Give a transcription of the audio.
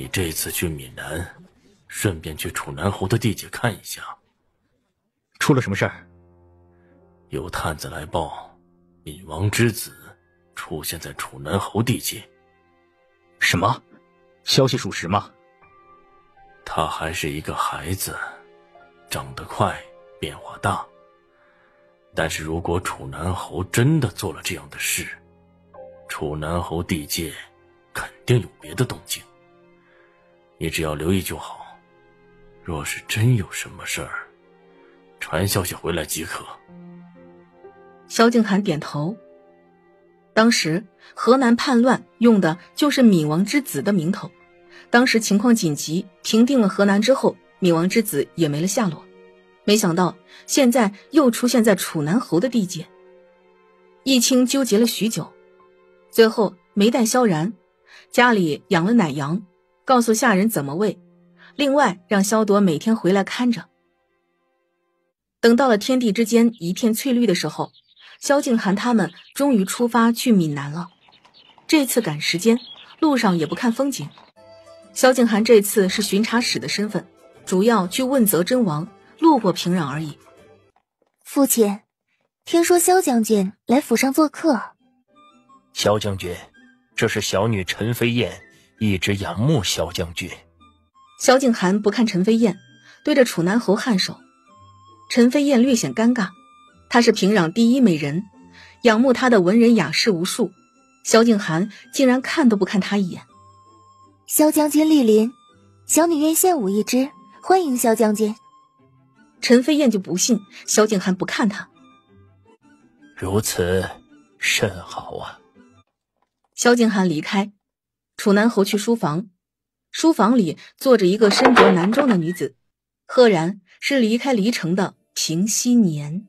你这次去闽南，顺便去楚南侯的地界看一下。出了什么事儿？有探子来报，闽王之子出现在楚南侯地界。什么？消息属实吗？他还是一个孩子，长得快，变化大。但是如果楚南侯真的做了这样的事，楚南侯地界肯定有别的动静。你只要留意就好。若是真有什么事儿，传消息回来即可。萧敬寒点头。当时河南叛乱用的就是闵王之子的名头，当时情况紧急，平定了河南之后，闵王之子也没了下落。没想到现在又出现在楚南侯的地界。易清纠结了许久，最后没带萧然，家里养了奶羊，告诉下人怎么喂，另外让萧铎每天回来看着。等到了天地之间一片翠绿的时候。萧敬寒他们终于出发去闽南了。这次赶时间，路上也不看风景。萧敬寒这次是巡查使的身份，主要去问责真王，路过平壤而已。父亲，听说萧将军来府上做客。萧将军，这是小女陈飞燕，一直仰慕萧将军。萧敬寒不看陈飞燕，对着楚南侯颔首。陈飞燕略显尴尬。她是平壤第一美人，仰慕她的文人雅士无数，萧敬寒竟然看都不看她一眼。萧将军莅临，小女愿献舞一支，欢迎萧将军。陈飞燕就不信萧敬寒不看她。如此甚好啊！萧敬寒离开，楚南侯去书房，书房里坐着一个身着男装的女子，赫然是离开离城的平西年。